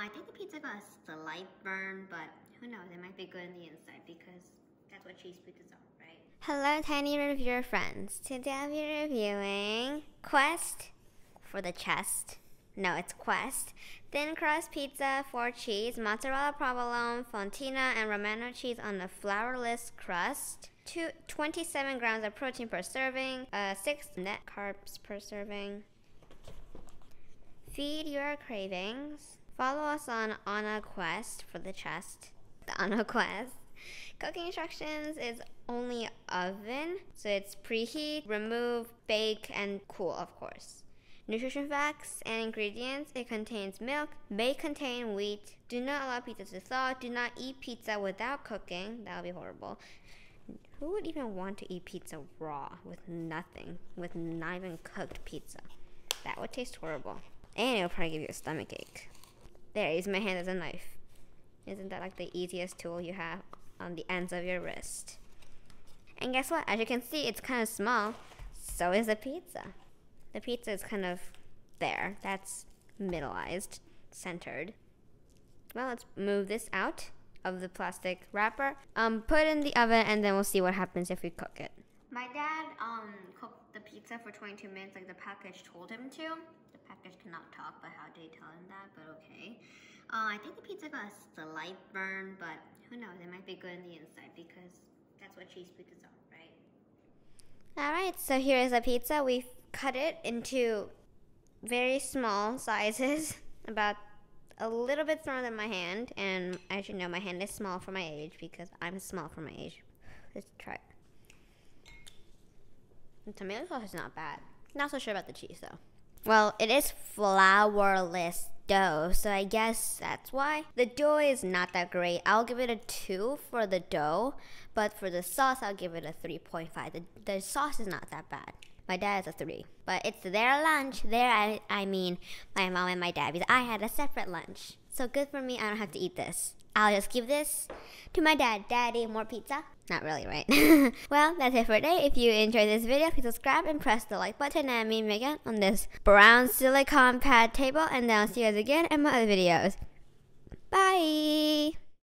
I think the pizza got a slight burn, but who knows? It might be good on the inside because that's what cheese pizzas are, right? Hello, tiny reviewer friends. Today I'll be reviewing Quest for the chest. No, it's Quest. Thin crust pizza, four cheese, mozzarella provolone, fontina, and romano cheese on a flourless crust. Two, 27 grams of protein per serving, uh, 6 net carbs per serving. Feed your cravings. Follow us on Anna Quest for the chest. The Anna Quest. Cooking instructions is only oven, so it's preheat, remove, bake, and cool, of course. Nutrition facts and ingredients it contains milk, may contain wheat, do not allow pizza to thaw, do not eat pizza without cooking, that would be horrible. Who would even want to eat pizza raw with nothing, with not even cooked pizza? That would taste horrible. And it would probably give you a stomach ache. There, use my hand as a knife. Isn't that like the easiest tool you have on the ends of your wrist? And guess what? As you can see, it's kind of small. So is the pizza. The pizza is kind of there. That's middleized, centered. Well, let's move this out of the plastic wrapper. Um, put in the oven and then we'll see what happens if we cook it. My dad pizza for 22 minutes like the package told him to. The package cannot talk, but how did he tell him that? But okay. Uh, I think the pizza got a slight burn, but who knows? It might be good on the inside because that's what cheese pizzas are, right? Alright, so here is a pizza. We've cut it into very small sizes, about a little bit smaller than my hand. And as you know, my hand is small for my age because I'm small for my age. Let's try it. The tomato sauce is not bad. Not so sure about the cheese though. Well, it is flourless dough, so I guess that's why. The dough is not that great. I'll give it a 2 for the dough, but for the sauce, I'll give it a 3.5. The, the sauce is not that bad. My dad is a 3. But it's their lunch. There, I, I mean my mom and my dad, because I had a separate lunch. So good for me, I don't have to eat this. I'll just give this to my dad. Daddy, more pizza? Not really, right? well, that's it for today. If you enjoyed this video, please subscribe and press the like button and me Megan on this brown silicone pad table. And then I'll see you guys again in my other videos. Bye!